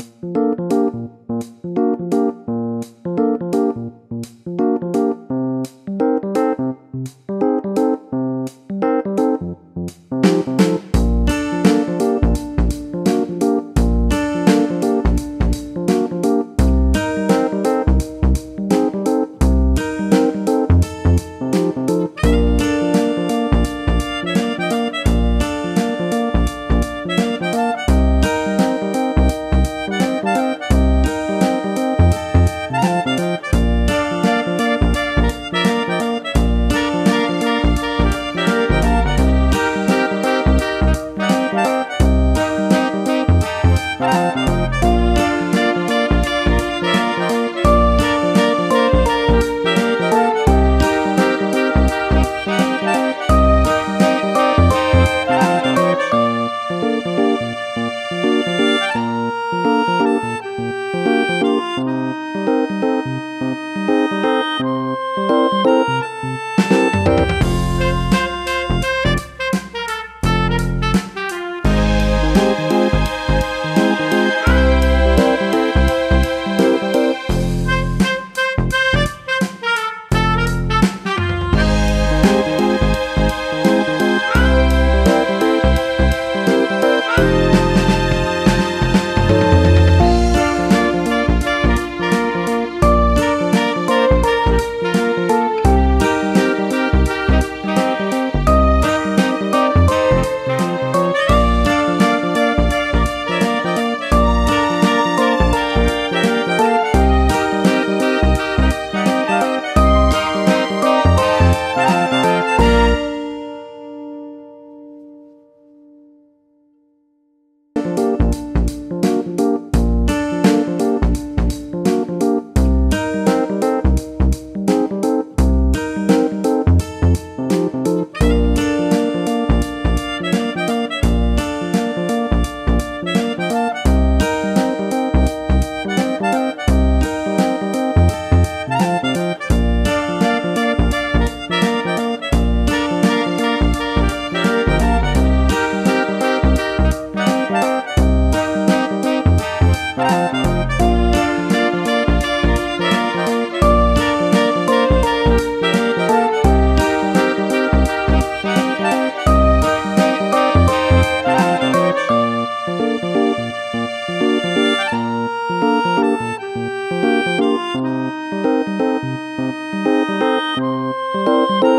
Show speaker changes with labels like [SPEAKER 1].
[SPEAKER 1] Thank you. you you.